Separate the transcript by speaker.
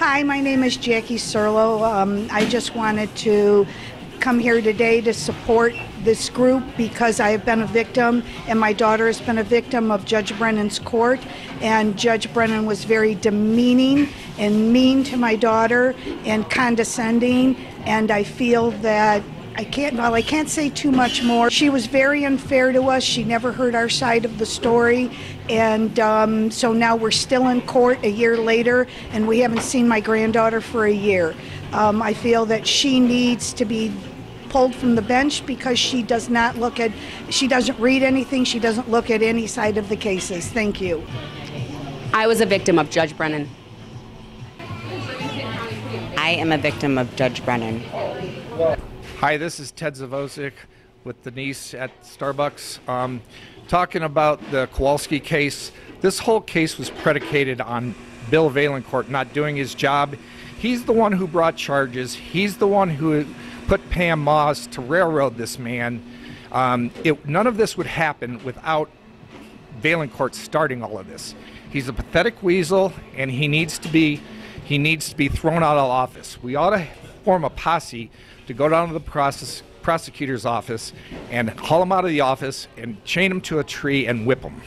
Speaker 1: Hi, my name is Jackie Serlo. Um, I just wanted to come here today to support this group because I have been a victim and my daughter has been a victim of Judge Brennan's court. And Judge Brennan was very demeaning and mean to my daughter and condescending. And I feel that I can't, well, I can't say too much more. She was very unfair to us. She never heard our side of the story. And um, so now we're still in court a year later, and we haven't seen my granddaughter for a year. Um, I feel that she needs to be pulled from the bench because she does not look at, she doesn't read anything, she doesn't look at any side of the cases. Thank you.
Speaker 2: I was a victim of Judge Brennan.
Speaker 3: I am a victim of Judge Brennan.
Speaker 4: Hi, this is Ted Zavosic with Denise at Starbucks. Um, talking about the Kowalski case, this whole case was predicated on Bill Vailliencourt not doing his job. He's the one who brought charges. He's the one who put Pam Moss to railroad this man. Um, it, none of this would happen without Vailliencourt starting all of this. He's a pathetic weasel, and he needs to be he needs to be thrown out of office. We ought to form a posse to go down to the process, prosecutor's office and haul him out of the office and chain him to a tree and whip him.